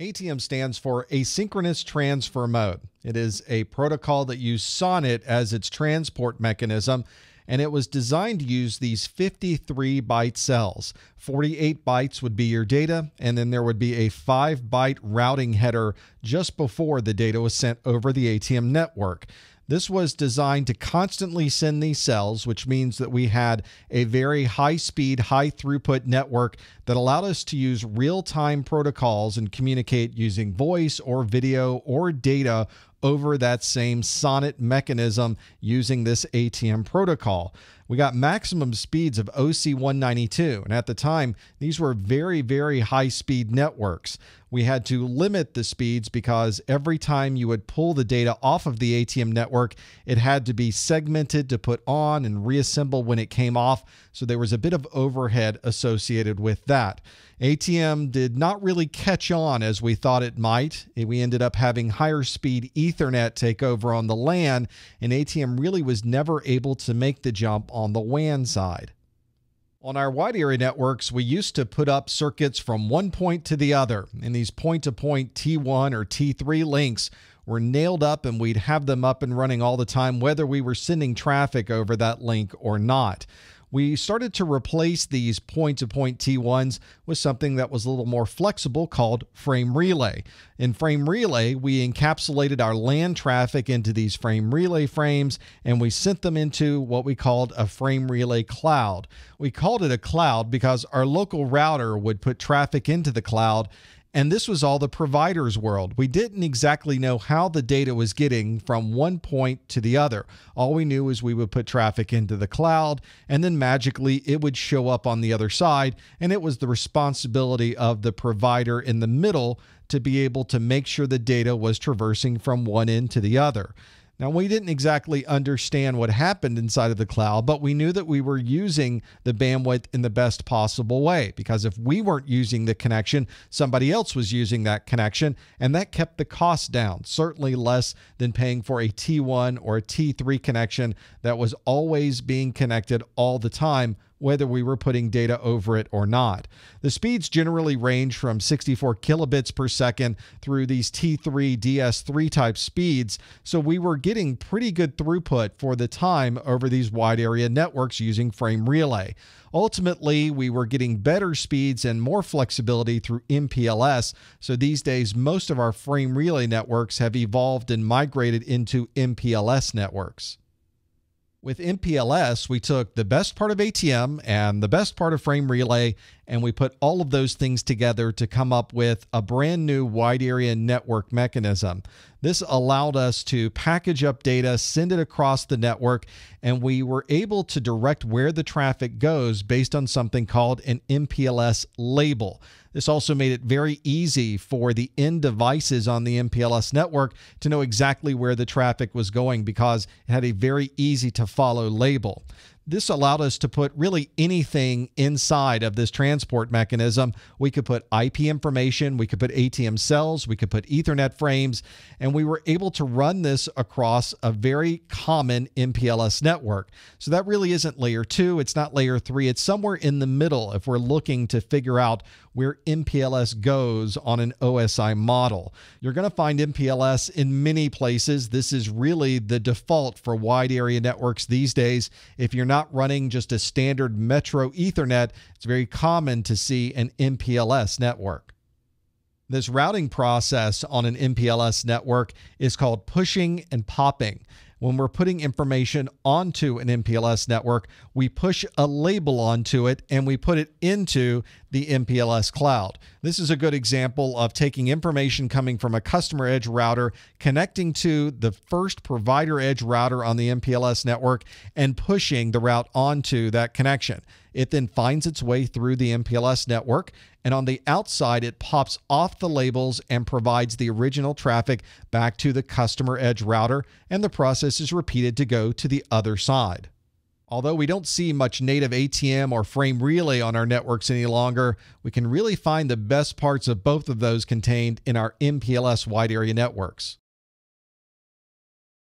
ATM stands for Asynchronous Transfer Mode. It is a protocol that used SONET as its transport mechanism, and it was designed to use these 53 byte cells. 48 bytes would be your data, and then there would be a 5 byte routing header just before the data was sent over the ATM network. This was designed to constantly send these cells, which means that we had a very high speed, high throughput network that allowed us to use real time protocols and communicate using voice or video or data over that same SONET mechanism using this ATM protocol. We got maximum speeds of OC192, and at the time, these were very, very high speed networks. We had to limit the speeds because every time you would pull the data off of the ATM network, it had to be segmented to put on and reassemble when it came off. So there was a bit of overhead associated with that. ATM did not really catch on as we thought it might. We ended up having higher speed Ethernet take over on the LAN, and ATM really was never able to make the jump on the WAN side. On our wide area networks, we used to put up circuits from one point to the other, and these point to point T1 or T3 links were nailed up, and we'd have them up and running all the time, whether we were sending traffic over that link or not we started to replace these point to point T1s with something that was a little more flexible called Frame Relay. In Frame Relay, we encapsulated our LAN traffic into these Frame Relay frames and we sent them into what we called a Frame Relay cloud. We called it a cloud because our local router would put traffic into the cloud and this was all the provider's world. We didn't exactly know how the data was getting from one point to the other. All we knew is we would put traffic into the cloud, and then magically it would show up on the other side. And it was the responsibility of the provider in the middle to be able to make sure the data was traversing from one end to the other. Now, we didn't exactly understand what happened inside of the cloud, but we knew that we were using the bandwidth in the best possible way because if we weren't using the connection, somebody else was using that connection, and that kept the cost down, certainly less than paying for a T1 or a T3 connection that was always being connected all the time whether we were putting data over it or not. The speeds generally range from 64 kilobits per second through these T3 DS3 type speeds, so we were getting pretty good throughput for the time over these wide area networks using frame relay. Ultimately, we were getting better speeds and more flexibility through MPLS. So these days, most of our frame relay networks have evolved and migrated into MPLS networks. With MPLS, we took the best part of ATM and the best part of Frame Relay, and we put all of those things together to come up with a brand new wide area network mechanism. This allowed us to package up data, send it across the network, and we were able to direct where the traffic goes based on something called an MPLS label. This also made it very easy for the end devices on the MPLS network to know exactly where the traffic was going because it had a very easy to follow label. This allowed us to put really anything inside of this transport mechanism. We could put IP information, we could put ATM cells, we could put Ethernet frames, and we were able to run this across a very common MPLS network. So that really isn't layer two, it's not layer three, it's somewhere in the middle if we're looking to figure out where MPLS goes on an OSI model. You're going to find MPLS in many places. This is really the default for wide area networks these days. If you're not running just a standard Metro Ethernet, it's very common to see an MPLS network. This routing process on an MPLS network is called pushing and popping when we're putting information onto an MPLS network, we push a label onto it and we put it into the MPLS cloud. This is a good example of taking information coming from a customer edge router, connecting to the first provider edge router on the MPLS network, and pushing the route onto that connection. It then finds its way through the MPLS network, and on the outside, it pops off the labels and provides the original traffic back to the customer edge router, and the process is repeated to go to the other side. Although we don't see much native ATM or frame relay on our networks any longer, we can really find the best parts of both of those contained in our MPLS wide area networks.